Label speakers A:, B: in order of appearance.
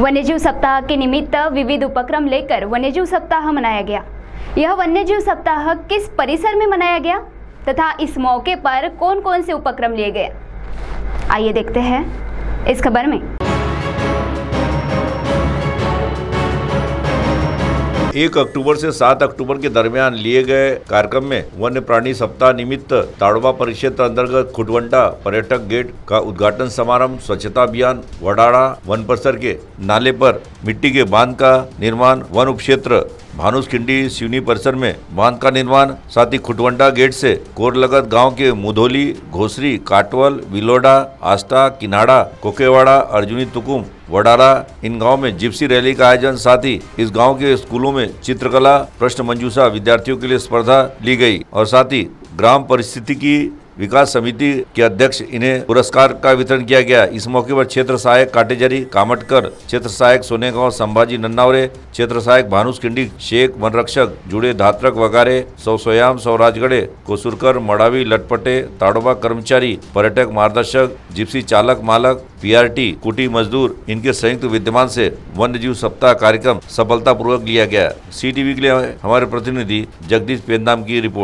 A: वन्यजीव सप्ताह के निमित्त विविध उपक्रम लेकर वन्यजीव सप्ताह मनाया गया। यह वन्यजीव सप्ताह किस परिसर में मनाया गया तथा इस मौके पर कौन कौन से उपक्रम लिए गए? आइए देखते हैं इस खबर में।
B: एक अक्टूबर से सात अक्टूबर के दरमियान लिए गए कार्यक्रम में वन्य प्राणी सप्ताह निमित्त ताड़वा परिक्षेत्र अंतर्गत खुटवंटा पर्यटक गेट का उद्घाटन समारंभ, स्वच्छता अभियान, वडाड़ा, वन परिसर के नाले पर मिट्टी के बाँध का निर्माण, वन उपक्षेत्र खिंडी सिवनी परिसर में बाँध का निर्माण, साथ ही खुटवंडा गेट से कोरलगत गाँव के मुधोली, घोसरी, काटवल, विलोडा, आस्था, किनाड़ा, कोकेवाड़ा, अर्जुनी तुकुम, वडारा, इन गाँव में जिप्सी रैली का आयोजन, साथ ही इस गाँव के स्कूलों में चित्रकला, प्रश्न मंजूषा विद्यार्थियों के लिए स्पर्धा ली गई और साथ ही ग्राम परिस्थिति की विकास समिति के अध्यक्ष इन्हें पुरस्कार का वितरण किया गया। इस मौके पर क्षेत्र सहायक काटेजरी, कामटकर, क्षेत्र सहायक सोनेगांव, संभाजी नन्नावरे, क्षेत्र सहायक भानुस खिंडी, शेख वनरक्षक, जुड़े धात्रक वगारे सौ सोयाम, सौ राजगढ़े, कोसुरकर, मड़ावी, लटपटे, ताड़ोबा कर्मचारी, पर्यटक मार्गदर्शक, जिप्सी चालक मालक, पीआरटी, कुटी मजदूर, इनके संयुक्त विद्यमान से वन्य जीव सप्ताह कार्यक्रम सफलतापूर्वक लिया गया। सी के लिए हमारे प्रतिनिधि जगदीश पेंदाम की रिपोर्ट।